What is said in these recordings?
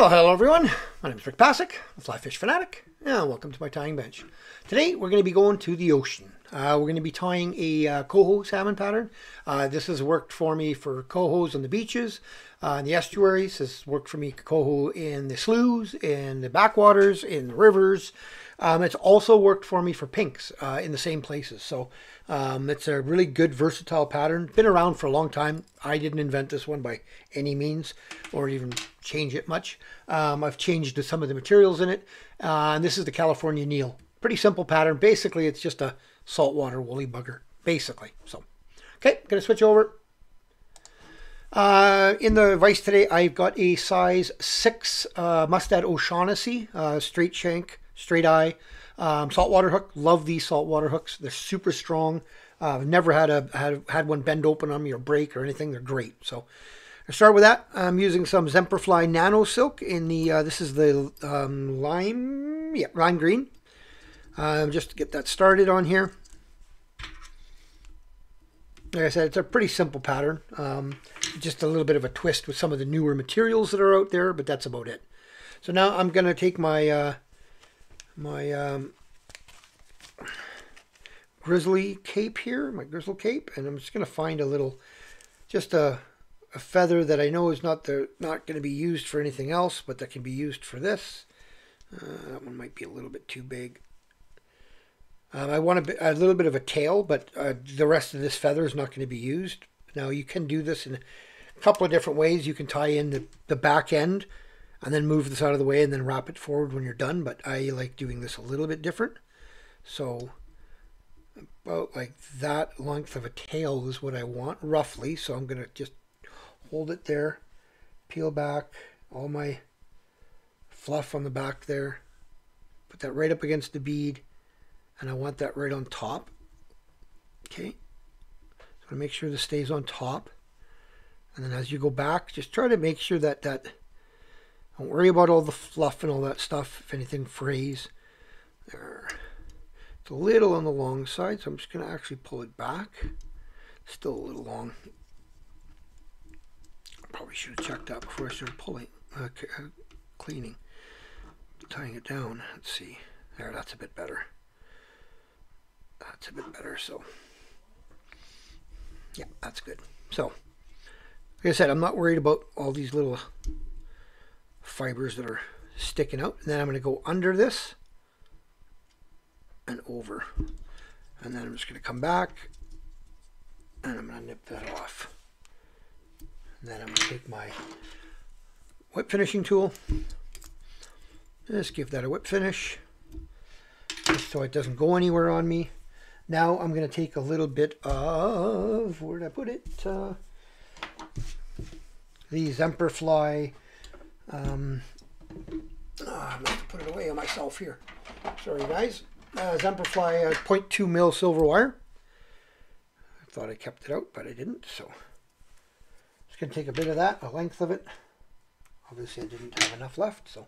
Well, hello everyone. My name is Rick Passek, a fly fish fanatic, and welcome to my tying bench. Today we're going to be going to the ocean. Uh, we're going to be tying a uh, coho salmon pattern. Uh, this has worked for me for cohos on the beaches, uh, in the estuaries. This worked for me coho in the sloughs, in the backwaters, in the rivers. Um, it's also worked for me for pinks uh, in the same places. So um, it's a really good versatile pattern. Been around for a long time. I didn't invent this one by any means or even change it much. Um, I've changed some of the materials in it. Uh, and this is the California Neil. Pretty simple pattern. Basically, it's just a saltwater woolly bugger, basically. So, okay, going to switch over. Uh, in the vice today, I've got a size 6 uh, Mustad O'Shaughnessy, uh, straight shank, straight eye, um, saltwater hook. Love these saltwater hooks. They're super strong. Uh, I've never had a had, had one bend open on me or break or anything. They're great. So I start with that. I'm using some Semperfli Nano Silk in the, uh, this is the um, lime, yeah, lime green. Uh, just to get that started on here. Like I said, it's a pretty simple pattern. Um, just a little bit of a twist with some of the newer materials that are out there, but that's about it. So now I'm going to take my uh, my um, grizzly cape here, my grizzle cape, and I'm just going to find a little, just a, a feather that I know is not the not going to be used for anything else, but that can be used for this. Uh, that one might be a little bit too big. Um, I want a, a, little bit of a tail, but uh, the rest of this feather is not going to be used. Now you can do this in a couple of different ways. You can tie in the, the back end and then move this out of the way and then wrap it forward when you're done. But I like doing this a little bit different. So about like that length of a tail is what I want roughly. So I'm going to just hold it there, peel back all my fluff on the back there, put that right up against the bead and I want that right on top. Okay, so make sure this stays on top. And then as you go back, just try to make sure that that, don't worry about all the fluff and all that stuff, if anything frays. There. It's a little on the long side, so I'm just going to actually pull it back. Still a little long. Probably should have checked that before I started pulling, uh, uh, cleaning, tying it down. Let's see. There, that's a bit better that's a bit better. So, yeah, that's good. So, like I said, I'm not worried about all these little fibers that are sticking out. And then I'm going to go under this and over. And then I'm just going to come back and I'm going to nip that off. And then I'm going to take my whip finishing tool. Just give that a whip finish just so it doesn't go anywhere on me. Now I'm going to take a little bit of, where did I put it? Uh, the Semperfli. Um, oh, I must put it away on myself here. Sorry, guys. Uh, Semperfli uh, 0.2 mil silver wire. I thought I kept it out, but I didn't. So just going to take a bit of that, a length of it. Obviously, I didn't have enough left, so.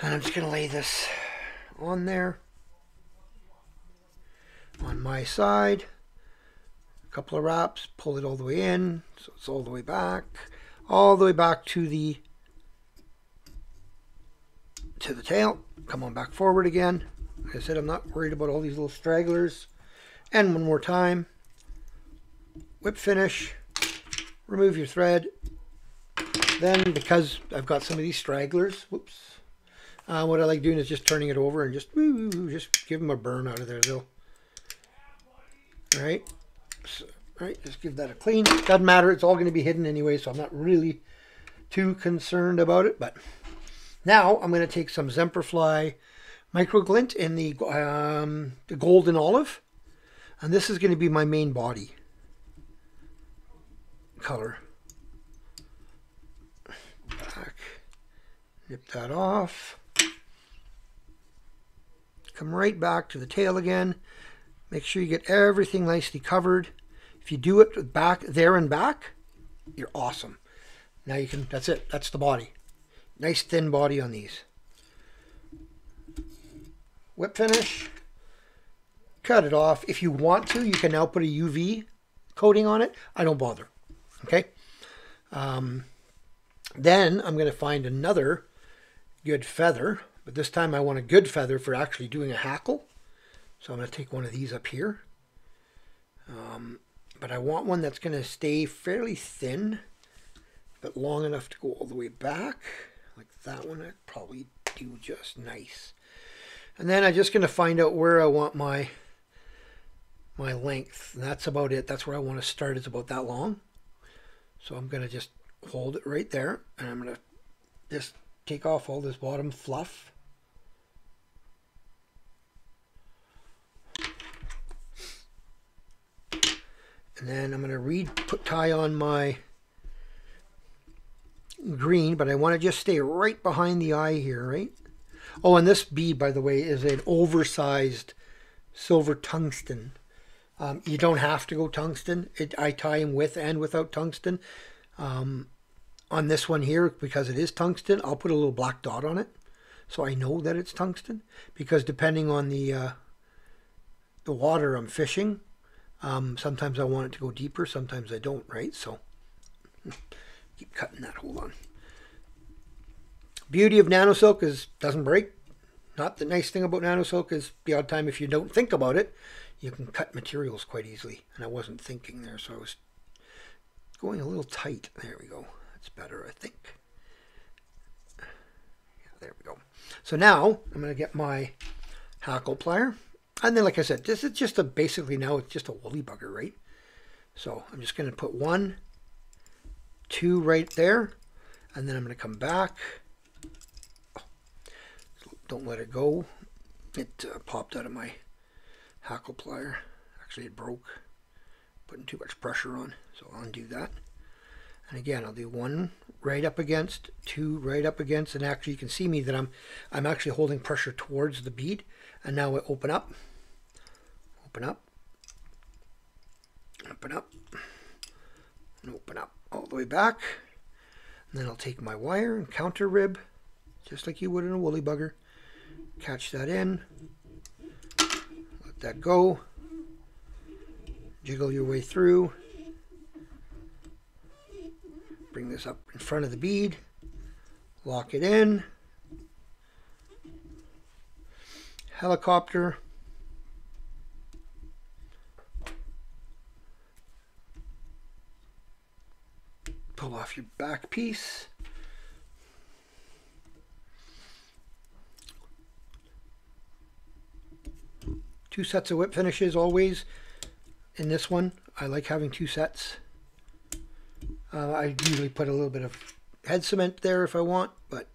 And I'm just going to lay this on there on my side. A couple of wraps, pull it all the way in, so it's all the way back, all the way back to the to the tail. Come on back forward again. Like I said, I'm not worried about all these little stragglers. And one more time. Whip finish. Remove your thread. Then, because I've got some of these stragglers, whoops, uh, what I like doing is just turning it over and just woo, just give them a burn out of there. They'll right? So, right, just give that a clean. Doesn't matter, it's all going to be hidden anyway, so I'm not really too concerned about it. But now I'm going to take some Semperfli Microglint in the, um, the golden olive. And this is going to be my main body color. Back. Nip that off. Come right back to the tail again. Make sure you get everything nicely covered. If you do it back there and back, you're awesome. Now you can, that's it. That's the body. Nice thin body on these. Whip finish. Cut it off. If you want to, you can now put a UV coating on it. I don't bother. Okay. Um, Then I'm going to find another good feather, but this time I want a good feather for actually doing a hackle. So I'm to take one of these up here. Um, but I want one that's going to stay fairly thin, but long enough to go all the way back. Like that one, I'd probably do just nice. And then I'm just going to find out where I want my my length. And that's about it. That's where I want to start. It's about that long. So I'm going to just hold it right there. And I'm going to just take off all this bottom fluff. And then I'm going to read, put tie on my green, but I want to just stay right behind the eye here, right? Oh, and this bead, by the way, is an oversized silver tungsten. Um, you don't have to go tungsten. It, I tie them with and without tungsten. Um, on this one here, because it is tungsten, I'll put a little black dot on it. So I know that it's tungsten. Because depending on the, uh, the water I'm fishing, um, sometimes I want it to go deeper, sometimes I don't, right? So keep cutting that, hold on. Beauty of nano silk is doesn't break. Not the nice thing about nano silk is the odd time if you don't think about it, you can cut materials quite easily. And I wasn't thinking there, so I was going a little tight. There we go. That's better, I think. Yeah, there we go. So now I'm going to get my hackle plier. And then, like I said, this is just a basically now it's just a woolly bugger, right? So I'm just going to put one, two right there, and then I'm going to come back. Oh, don't let it go. It uh, popped out of my hackle plier. Actually, it broke, putting too much pressure on. So I'll undo that. And again, I'll do one right up against, two right up against, and actually you can see me that I'm I'm actually holding pressure towards the bead. And now I open up, open up, open up, and open up all the way back. And then I'll take my wire and counter rib, just like you would in a woolly bugger. Catch that in, let that go, jiggle your way through. Bring this up in front of the bead, lock it in. Helicopter. Pull off your back piece. Two sets of whip finishes always. In this one, I like having two sets. Uh, I usually put a little bit of head cement there if I want, but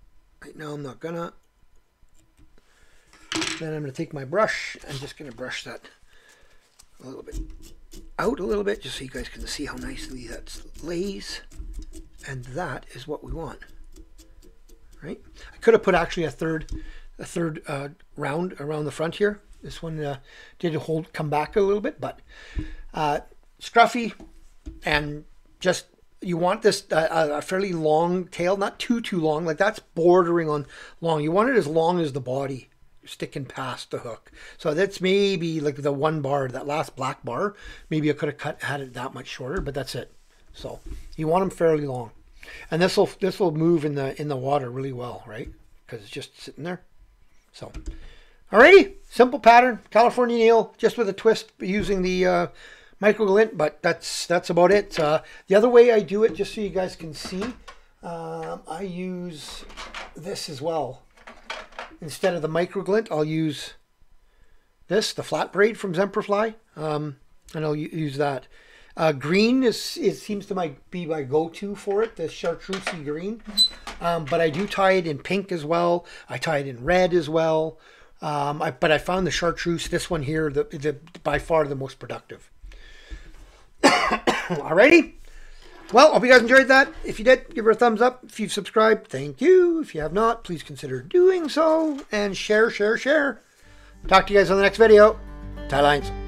right now I'm not gonna. Then I'm gonna take my brush. I'm just gonna brush that a little bit out a little bit, just so you guys can see how nicely that lays. And that is what we want, right? I could have put actually a third, a third uh, round around the front here. This one uh, did hold come back a little bit, but uh, scruffy and just you want this uh, a fairly long tail, not too too long. Like that's bordering on long. You want it as long as the body sticking past the hook. So that's maybe like the one bar, that last black bar. Maybe I could have cut had it that much shorter, but that's it. So you want them fairly long, and this will this will move in the in the water really well, right? Because it's just sitting there. So, alrighty, simple pattern, California Neil, just with a twist using the. Uh, micro glint, but that's that's about it. Uh, the other way I do it, just so you guys can see, um, I use this as well. Instead of the micro glint, I'll use this, the flat braid from Semperfli, um, and I'll use that. Uh, green is it seems to my be my go-to for it, the chartreuse green. Um, but I do tie it in pink as well. I tie it in red as well. Um, I, but I found the chartreuse, this one here, the, the by far the most productive. Alrighty. Well, hope you guys enjoyed that. If you did, give her a thumbs up. If you've subscribed, thank you. If you have not, please consider doing so. And share, share, share. Talk to you guys on the next video. Tie lines.